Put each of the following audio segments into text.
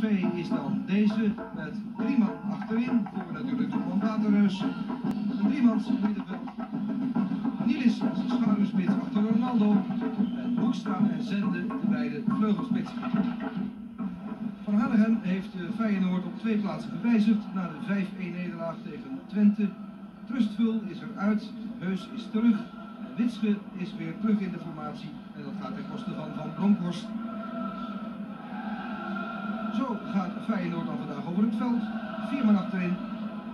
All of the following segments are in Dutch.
PSV is dan deze met drie man achterin. Voor natuurlijk de Waterreus. Een driemans middenveld. Nilis als schaduwspits achter Ronaldo. En Hoekstra en Zende de beide vleugelspitsen. Van Hanegem heeft Feyenoord op twee plaatsen gewijzigd na de 5-1 nederlaag tegen Twente. Trustvul is eruit, Heus is terug. Witsche is weer terug in de formatie. En dat gaat ten koste van Van Bronckhorst. Feyenoord dan vandaag over het veld. Vier man achterin.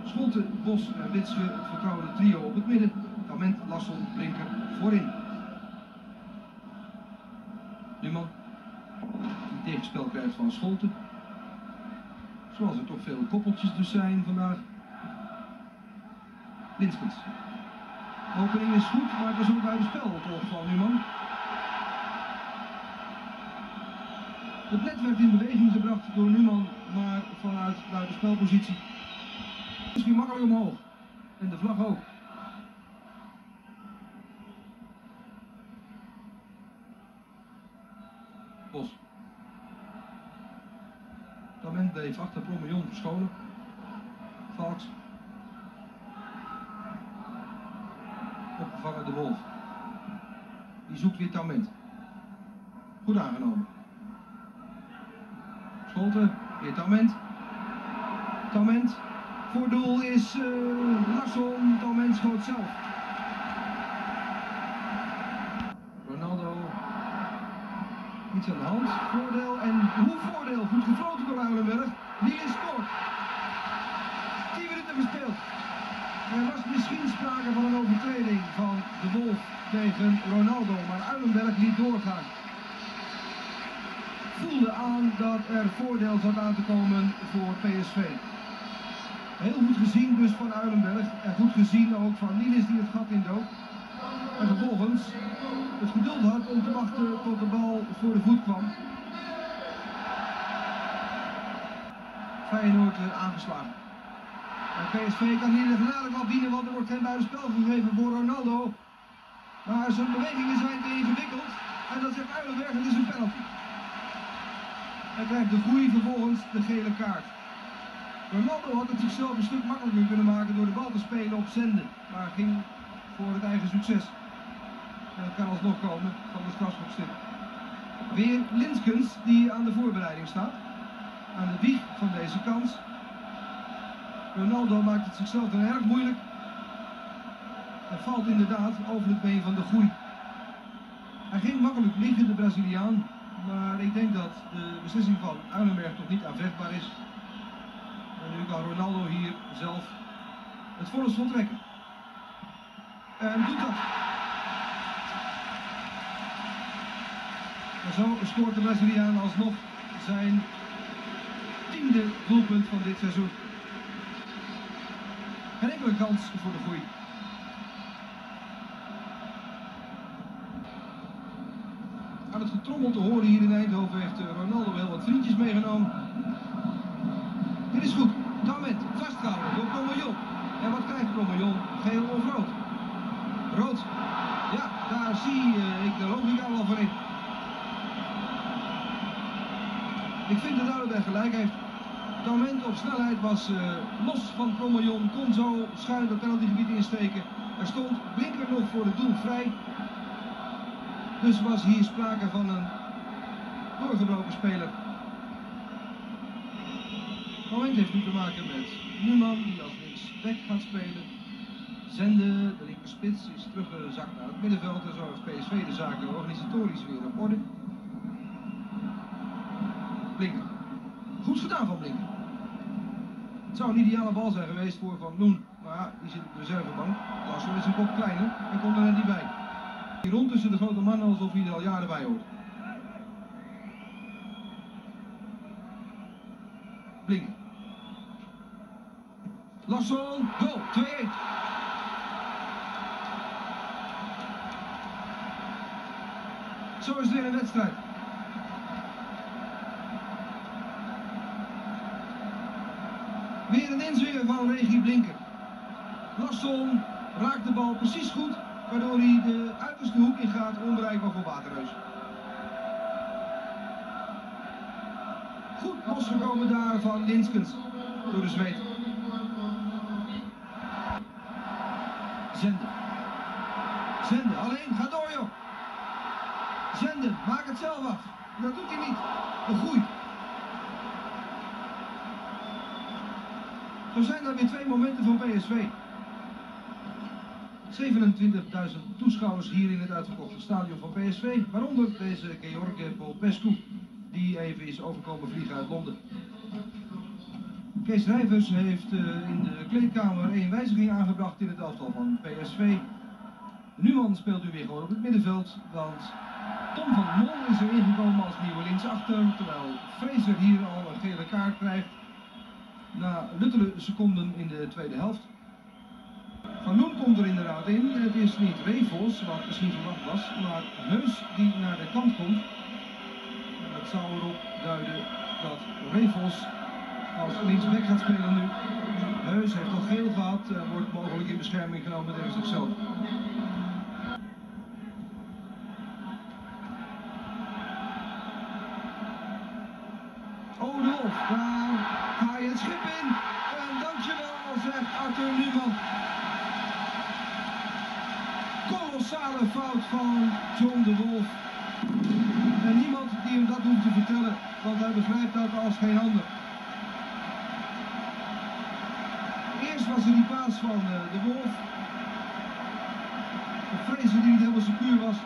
Scholten, Bos en Witsche, het vertrouwde trio op het midden. Tament, Lasson, Blinker voorin. Numan, die tegenspel krijgt van Scholten. Zoals er toch veel koppeltjes dus zijn vandaag. Linskens. Opening is goed, maar het is ook buiten spel toch van Numan. Het net werd in beweging gebracht door Numan, maar vanuit buitenspelpositie. Misschien makkelijk omhoog. En de vlag ook. Bos. Tament bleef achter Promejon verscholen. Valks. Opgevangen de Wolf. Die zoekt weer Tament. Goed aangenomen. Scholten, weer Tament. Tament. Voor doel is uh, Larsson. Tament schoot zelf. Ronaldo. Iets aan de hand. Voordeel. En hoe voordeel? Goed gefloten door Uilenberg. Die is scoort. 10 minuten verspeeld. Er was misschien sprake van een overtreding van de Wolf tegen Ronaldo. Maar Uilenberg liet doorgaan voelde aan dat er voordeel zat aan te komen voor PSV. Heel goed gezien dus van Uilenberg en goed gezien ook van Niels die het gat indook. En vervolgens het geduld had om te wachten tot de bal voor de voet kwam. Feyenoord aangeslagen. En PSV kan hier de genade want er wordt geen buitenspel gegeven voor Ronaldo. Maar zijn bewegingen zijn te ingewikkeld. En dat zegt Uilenberg, het is een penalty. Hij krijgt de groei vervolgens de gele kaart. Ronaldo had het zichzelf een stuk makkelijker kunnen maken door de bal te spelen op zenden. Maar ging voor het eigen succes. En dat kan alsnog komen van de strafschopstip. Weer Linskens die aan de voorbereiding staat. Aan de wieg van deze kans. Ronaldo maakt het zichzelf dan erg moeilijk. En valt inderdaad over het been van de groei. Hij ging makkelijk liggen, de Braziliaan. Maar ik denk dat de beslissing van Uilenberg toch niet aanvechtbaar is. En nu kan Ronaldo hier zelf het vonnis voltrekken. En doet dat. En zo scoort de Braziliaan alsnog zijn tiende doelpunt van dit seizoen. Geen enkele kans voor de groei. Het getrommel te horen hier in Eindhoven heeft eh, Ronaldo wel wat vriendjes meegenomen. Dit is goed. Tament vastgehouden door. En wat krijgt Promayon? Geel of rood? Rood. Ja, daar zie uh, ik de logica wel van in. Ik vind dat Oudenberg gelijk heeft. Tament op snelheid was uh, los van Promayon, kon zo schuin het penaltygebied insteken. Er stond Blinker nog voor het doel vrij. Dus was hier sprake van een doorgebroken speler. Moment heeft nu te maken met Numan die als linksback gaat spelen. Zende, de linkerspits, is teruggezakt naar het middenveld en zo heeft PSV de zaken organisatorisch weer op orde. Blinker. Goed gedaan van Blinker. Het zou een ideale bal zijn geweest voor Van Loen, maar die zit op de reservebank. Larsson is een kop kleiner en komt er net niet bij rond tussen de grote mannen alsof hij er al jaren bij hoort. Blinken. Larsson, goal, 2-1. Zo is het weer een wedstrijd. Weer een inzwinger van Regie Blinken. Larsson raakt de bal precies goed waardoor hij de uiterste hoek ingaat, onbereikbaar voor Waterreus. Goed Losgekomen daar van Linskens door de zweet. Zenden. Zenden, alleen, ga door joh. Zenden, maak het zelf af. Dat doet hij niet. De groei. Zo zijn er weer twee momenten van PSV. 27.000 toeschouwers hier in het uitverkochte stadion van PSV, waaronder deze George Popescu, die even is overkomen vliegen uit Londen. Kees Rijvers heeft uh, in de kleedkamer één wijziging aangebracht in het elftal van PSV. Numan speelt u weer gewoon op het middenveld, want Tom van Mol is er ingekomen als nieuwe linksachter, terwijl Fraser hier al een gele kaart krijgt na luttele seconden in de tweede helft. Van Loen komt er inderdaad in. Het is niet Revos, wat misschien verwacht was, maar Heus die naar de kant komt. Dat zou erop duiden dat Revos als linksback gaat spelen nu. Heus heeft al geel gehad, wordt mogelijk in bescherming genomen tegen zichzelf. Daar ga je het schip in. En dankjewel, zegt Arthur Numan. Kolossale fout van John de Wolf. En niemand die hem dat hoeft te vertellen, want hij begrijpt dat als geen ander. Eerst was er die paas van uh, de Wolf. De Fraser die niet helemaal secuur was.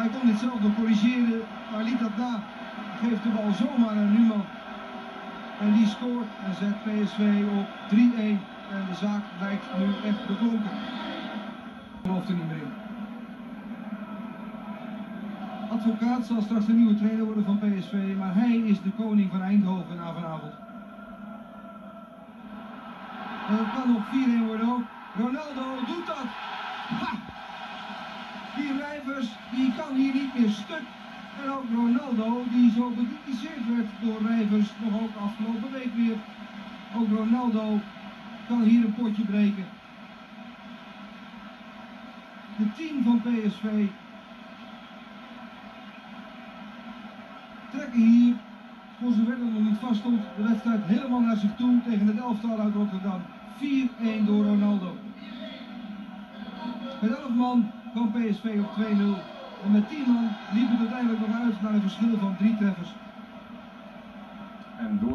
Hij kon dit zelf nog corrigeren, maar liet dat na. Geeft de bal zomaar aan Numan. En die scoort en zet PSV op 3-1. En de zaak lijkt nu echt beklonken. Geloof er niet meer in. Advocaat zal straks de nieuwe trainer worden van PSV, maar hij is de koning van Eindhoven na vanavond. En kan op 4-1 worden ook. Ronaldo doet dat. Die Rijvers, die kan hier niet meer stuk. En ook Ronaldo, die zo bekritiseerd werd door Rijvers, nog ook afgelopen week weer. Ook Ronaldo kan hier een potje breken. De team van PSV trekken hier, voor zover het nog niet vaststond, de wedstrijd helemaal naar zich toe tegen het elftal uit Rotterdam. 4-1 door Ronaldo. Met 11 man kwam PSV op 2-0. En met 10 man liep het uiteindelijk nog uit naar een verschil van drie treffers. En door